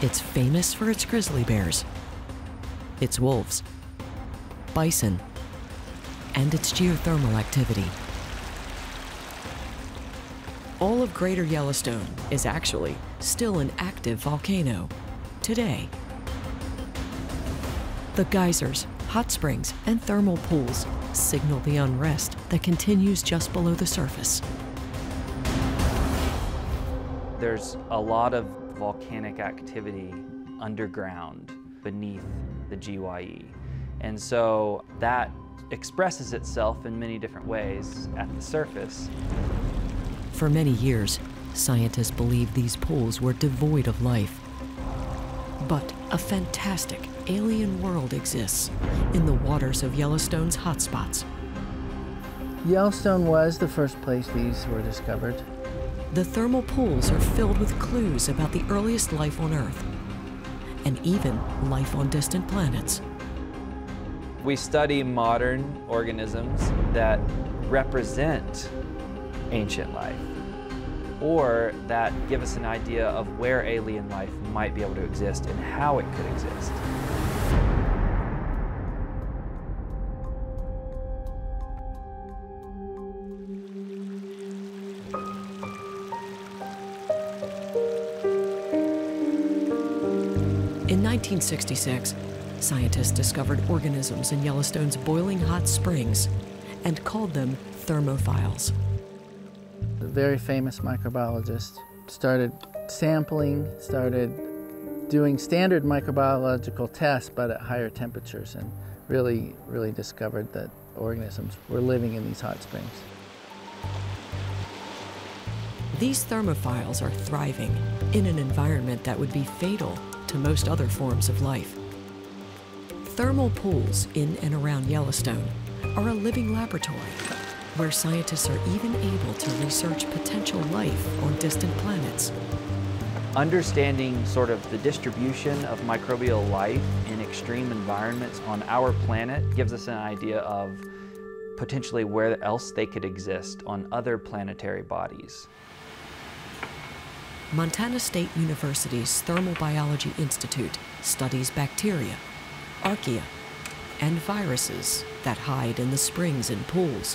It's famous for its grizzly bears, its wolves, bison, and its geothermal activity. All of Greater Yellowstone is actually still an active volcano today. The geysers, hot springs, and thermal pools signal the unrest that continues just below the surface. There's a lot of volcanic activity underground beneath the GYE. And so that expresses itself in many different ways at the surface. For many years, scientists believed these pools were devoid of life. But a fantastic alien world exists in the waters of Yellowstone's hotspots. Yellowstone was the first place these were discovered. The thermal pools are filled with clues about the earliest life on Earth, and even life on distant planets. We study modern organisms that represent ancient life or that give us an idea of where alien life might be able to exist and how it could exist. In 1966, scientists discovered organisms in Yellowstone's boiling hot springs and called them thermophiles. A very famous microbiologist started sampling, started doing standard microbiological tests, but at higher temperatures, and really, really discovered that organisms were living in these hot springs. These thermophiles are thriving in an environment that would be fatal to most other forms of life. Thermal pools in and around Yellowstone are a living laboratory where scientists are even able to research potential life on distant planets. Understanding sort of the distribution of microbial life in extreme environments on our planet gives us an idea of potentially where else they could exist on other planetary bodies. Montana State University's Thermal Biology Institute studies bacteria, archaea, and viruses that hide in the springs and pools.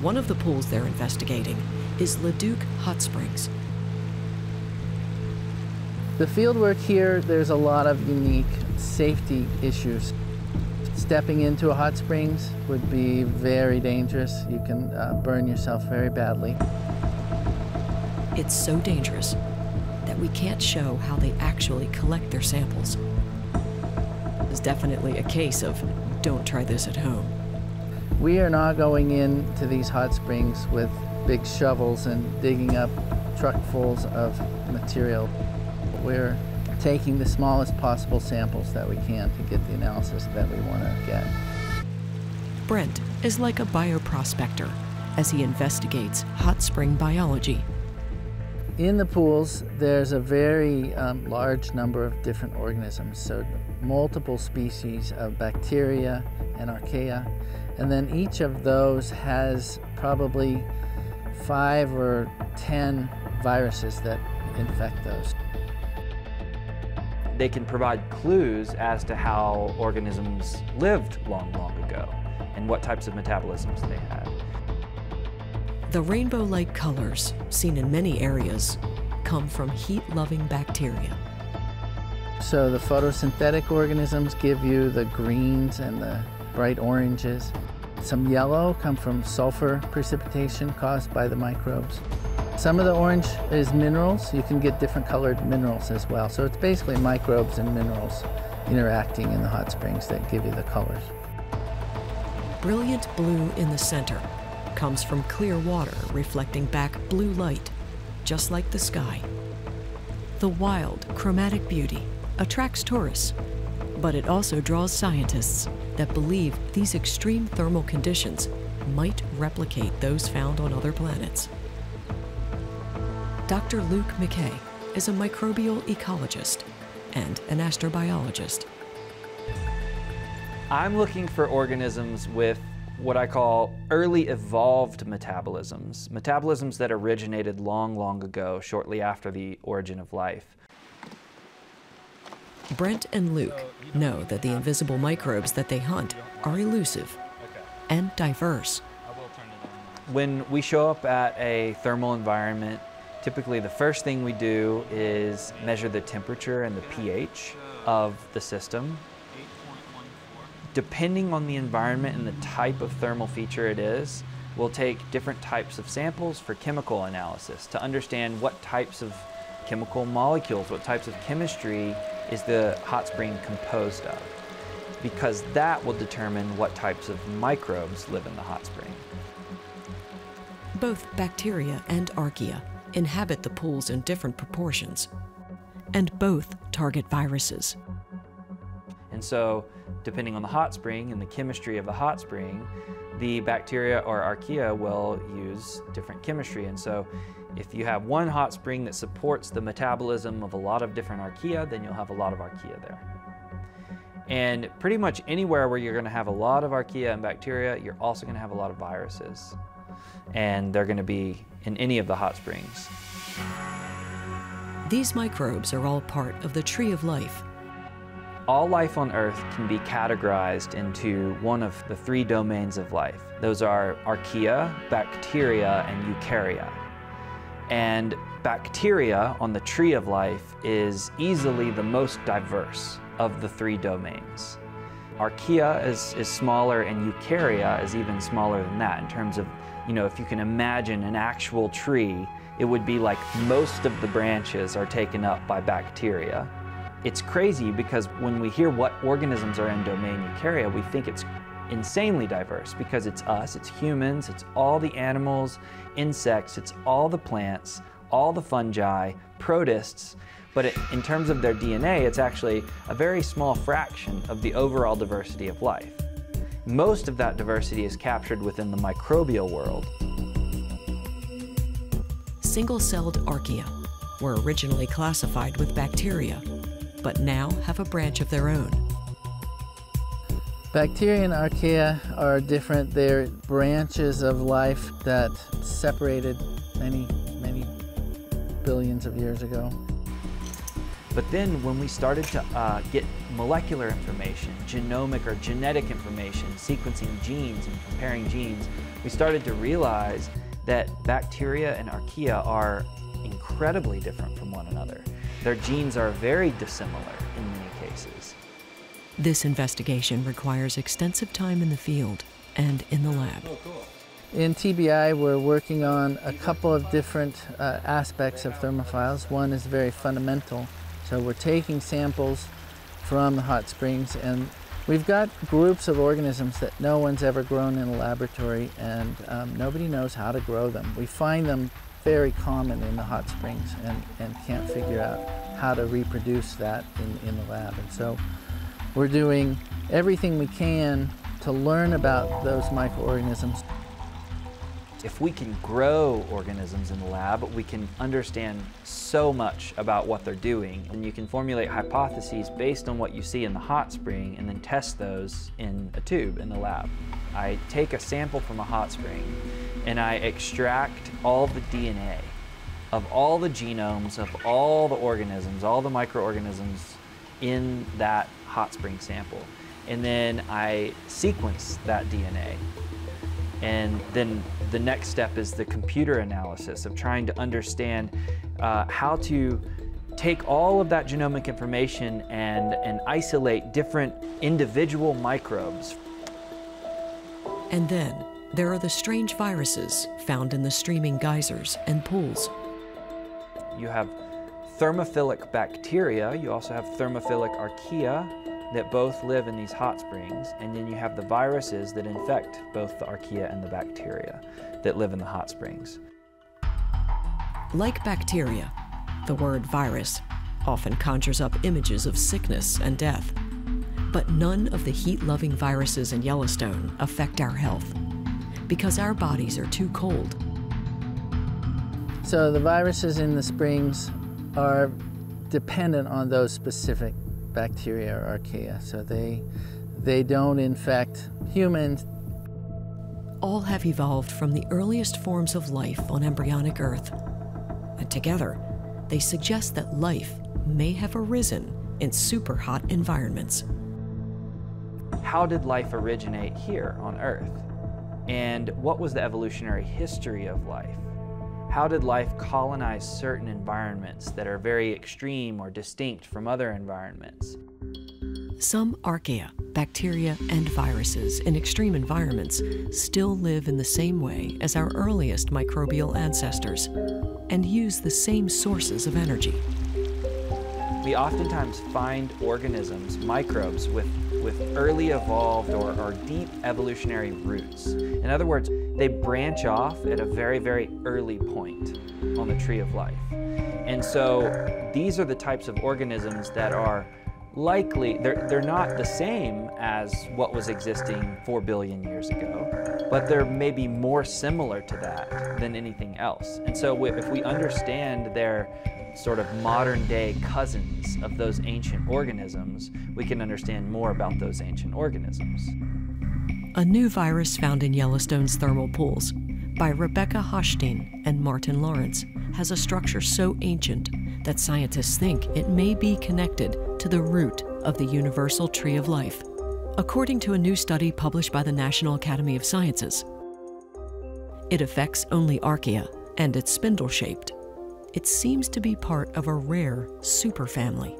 One of the pools they're investigating is LaDuke Hot Springs. The fieldwork here, there's a lot of unique safety issues. Stepping into a hot springs would be very dangerous. You can uh, burn yourself very badly. It's so dangerous that we can't show how they actually collect their samples. It's definitely a case of don't try this at home. We are not going into these hot springs with big shovels and digging up truckfuls of material. We're taking the smallest possible samples that we can to get the analysis that we want to get. Brent is like a bioprospector as he investigates hot spring biology. In the pools, there's a very um, large number of different organisms, so multiple species of bacteria and archaea, and then each of those has probably five or ten viruses that infect those. They can provide clues as to how organisms lived long, long ago and what types of metabolisms they had. The rainbow like colors seen in many areas come from heat loving bacteria. So the photosynthetic organisms give you the greens and the bright oranges. Some yellow come from sulfur precipitation caused by the microbes. Some of the orange is minerals. You can get different colored minerals as well. So it's basically microbes and minerals interacting in the hot springs that give you the colors. Brilliant blue in the center comes from clear water reflecting back blue light, just like the sky. The wild, chromatic beauty attracts tourists, but it also draws scientists that believe these extreme thermal conditions might replicate those found on other planets. Dr. Luke McKay is a microbial ecologist and an astrobiologist. I'm looking for organisms with what I call early evolved metabolisms, metabolisms that originated long, long ago, shortly after the origin of life. Brent and Luke know that the invisible microbes that they hunt are elusive and diverse. When we show up at a thermal environment, typically the first thing we do is measure the temperature and the pH of the system. Depending on the environment and the type of thermal feature it is, we'll take different types of samples for chemical analysis to understand what types of chemical molecules, what types of chemistry is the hot spring composed of. Because that will determine what types of microbes live in the hot spring. Both bacteria and archaea inhabit the pools in different proportions, and both target viruses. And so, depending on the hot spring and the chemistry of the hot spring, the bacteria or archaea will use different chemistry. And so, if you have one hot spring that supports the metabolism of a lot of different archaea, then you'll have a lot of archaea there. And pretty much anywhere where you're going to have a lot of archaea and bacteria, you're also going to have a lot of viruses. And they're going to be in any of the hot springs. These microbes are all part of the tree of life. All life on Earth can be categorized into one of the three domains of life. Those are archaea, bacteria, and eukarya. And bacteria on the tree of life is easily the most diverse of the three domains. Archaea is, is smaller and eukarya is even smaller than that in terms of, you know, if you can imagine an actual tree, it would be like most of the branches are taken up by bacteria. It's crazy because when we hear what organisms are in domain eukarya, we think it's insanely diverse because it's us, it's humans, it's all the animals, insects, it's all the plants, all the fungi, protists, but it, in terms of their DNA, it's actually a very small fraction of the overall diversity of life. Most of that diversity is captured within the microbial world. Single-celled archaea were originally classified with bacteria, but now have a branch of their own. Bacteria and archaea are different. They're branches of life that separated many, many billions of years ago. But then when we started to uh, get molecular information, genomic or genetic information, sequencing genes and comparing genes, we started to realize that bacteria and archaea are incredibly different from one another. Their genes are very dissimilar in many cases. This investigation requires extensive time in the field and in the lab. Oh, cool. In TBI, we're working on a couple of different uh, aspects of thermophiles. One is very fundamental. So we're taking samples from the hot springs and we've got groups of organisms that no one's ever grown in a laboratory and um, nobody knows how to grow them. We find them very common in the hot springs and, and can't figure out how to reproduce that in, in the lab. And so we're doing everything we can to learn about those microorganisms. If we can grow organisms in the lab, we can understand so much about what they're doing. And you can formulate hypotheses based on what you see in the hot spring and then test those in a tube in the lab. I take a sample from a hot spring and I extract all the DNA of all the genomes of all the organisms, all the microorganisms in that hot spring sample. And then I sequence that DNA. And then the next step is the computer analysis of trying to understand uh, how to take all of that genomic information and, and isolate different individual microbes. And then there are the strange viruses found in the streaming geysers and pools. You have thermophilic bacteria, you also have thermophilic archaea that both live in these hot springs, and then you have the viruses that infect both the archaea and the bacteria that live in the hot springs. Like bacteria, the word virus often conjures up images of sickness and death. But none of the heat-loving viruses in Yellowstone affect our health because our bodies are too cold. So the viruses in the springs are dependent on those specific bacteria or archaea. So they, they don't infect humans. all have evolved from the earliest forms of life on embryonic Earth. And together, they suggest that life may have arisen in super hot environments. How did life originate here on Earth? And what was the evolutionary history of life? How did life colonize certain environments that are very extreme or distinct from other environments? Some archaea, bacteria, and viruses in extreme environments still live in the same way as our earliest microbial ancestors and use the same sources of energy. We oftentimes find organisms, microbes, with, with early evolved or, or deep evolutionary roots. In other words, they branch off at a very, very early point on the tree of life. And so these are the types of organisms that are likely, they're, they're not the same as what was existing 4 billion years ago, but they're maybe more similar to that than anything else. And so if we understand their sort of modern day cousins of those ancient organisms, we can understand more about those ancient organisms. A new virus found in Yellowstone's thermal pools by Rebecca Hochstein and Martin Lawrence has a structure so ancient that scientists think it may be connected to the root of the universal tree of life. According to a new study published by the National Academy of Sciences, it affects only archaea and it's spindle shaped. It seems to be part of a rare superfamily.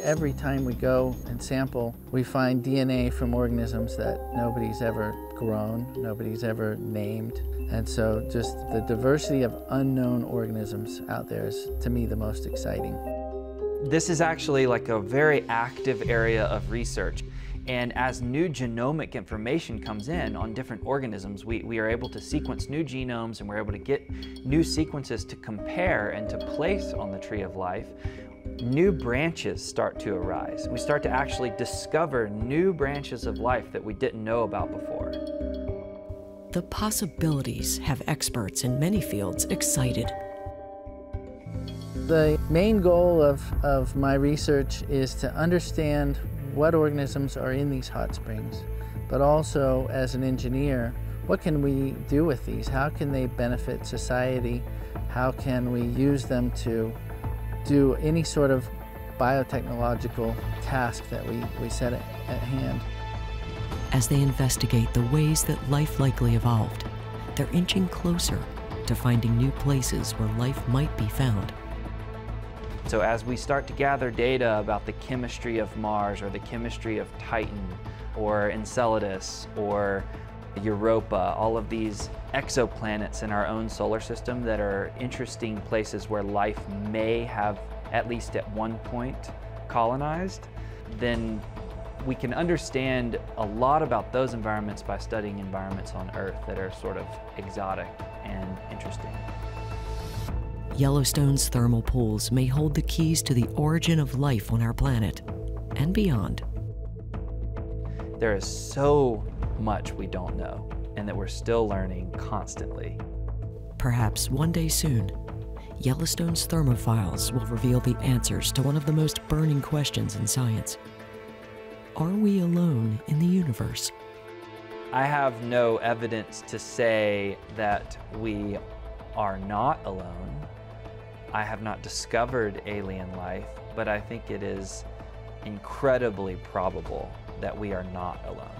Every time we go and sample, we find DNA from organisms that nobody's ever grown, nobody's ever named. And so just the diversity of unknown organisms out there is, to me, the most exciting. This is actually like a very active area of research. And as new genomic information comes in on different organisms, we, we are able to sequence new genomes and we're able to get new sequences to compare and to place on the tree of life new branches start to arise. We start to actually discover new branches of life that we didn't know about before. The possibilities have experts in many fields excited. The main goal of, of my research is to understand what organisms are in these hot springs, but also as an engineer, what can we do with these? How can they benefit society? How can we use them to do any sort of biotechnological task that we, we set at, at hand. As they investigate the ways that life likely evolved, they're inching closer to finding new places where life might be found. So as we start to gather data about the chemistry of Mars or the chemistry of Titan or Enceladus or Europa, all of these exoplanets in our own solar system that are interesting places where life may have, at least at one point, colonized, then we can understand a lot about those environments by studying environments on Earth that are sort of exotic and interesting. Yellowstone's thermal pools may hold the keys to the origin of life on our planet and beyond. There is so much we don't know and that we're still learning constantly. Perhaps one day soon, Yellowstone's thermophiles will reveal the answers to one of the most burning questions in science. Are we alone in the universe? I have no evidence to say that we are not alone. I have not discovered alien life, but I think it is incredibly probable that we are not alone.